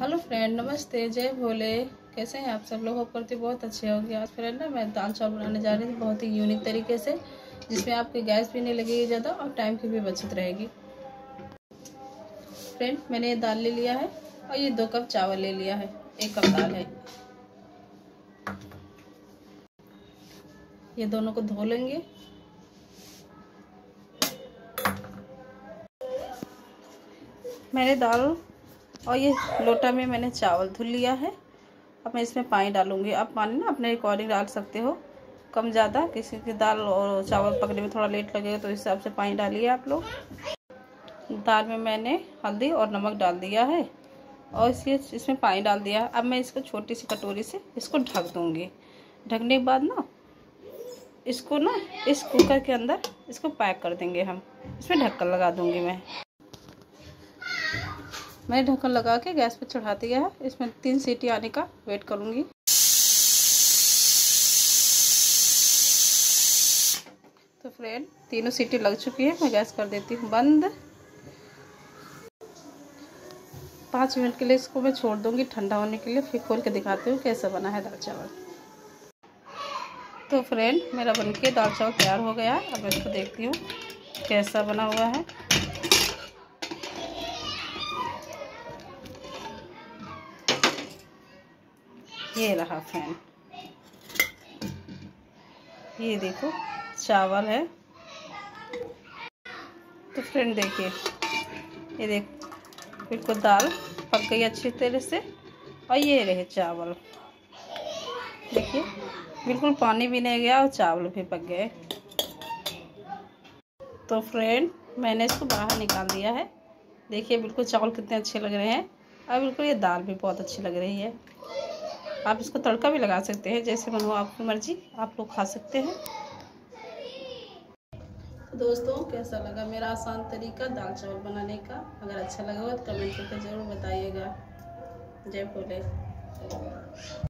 Hello friend, नमस्ते, जय भोले। कैसे हैं आप सब लोग? करते बहुत अच्छे होंगे। आज फ्रेंड ना मैं दाल चावल बनाने जा रही थी, बहुत ही यूनिक तरीके से, जिसमें आपके गैस भी नहीं लगेगी ज़्यादा और टाइम की भी बचत रहेगी। फ्रेंड, मैंने ये दाल ले लिया है और ये दो कप चावल ले लिया है, एक कप दाल है। ये दोनों को धो लेंगे। मैंने दाल और ये लोटा में मैंने चावल धुल लिया है। अब मैं इसमें पानी डालूँगी। आप पानी ना अपने अकॉर्डिंग डाल सकते हो। कम ज़्यादा किसी की दाल और चावल पकने में थोड़ा लेट लगेगा तो इस हिसाब से पानी डालिए आप लोग। दाल में मैंने हल्दी और नमक डाल दिया है और इसे इसमें पानी डाल दिया। अब मैं इसको छोटी सी कटोरी से इसको ढक दूँगी। ढकने के बाद ना इसको ना इस कुकर के अंदर इसको पैक कर देंगे हम। इसमें ढक्कन लगा दूँगी मैं। मैंने ढक्कन लगा के गैस पे चढ़ा दिया है। इसमें तीन सीटी आने का वेट करूँगी। तो फ्रेंड, तीनों सीटी लग चुकी है। मैं गैस कर देती हूँ बंद। पाँच मिनट के लिए इसको मैं छोड़ दूँगी ठंडा होने के लिए। फिर खोल के दिखाती हूँ कैसा बना है दाल चावल। तो फ्रेंड, मेरा बनके दाल चावल तैयार हो गया अब मैं इसको देखती हूँ कैसा बना हुआ है। ये रहा फ्रेंड ये देखो, चावल है। तो फ्रेंड देखिए, ये देख बिल्कुल दाल पक गई अच्छी तरह से, और ये रहे चावल। देखिए, बिल्कुल पानी भी नहीं गया और चावल भी पक गए। तो फ्रेंड मैंने इसको बाहर निकाल दिया है। देखिए, बिल्कुल चावल कितने अच्छे लग रहे हैं। और बिल्कुल ये दाल भी बहुत अच्छी लग रही है। आप इसको तड़का भी लगा सकते हैं, जैसे मन हो आपकी मर्ज़ी, आप लोग खा सकते हैं। तो दोस्तों, कैसा लगा मेरा आसान तरीका दाल चावल बनाने का? अगर अच्छा लगा हो तो कमेंट करके ज़रूर बताइएगा। जय भोले।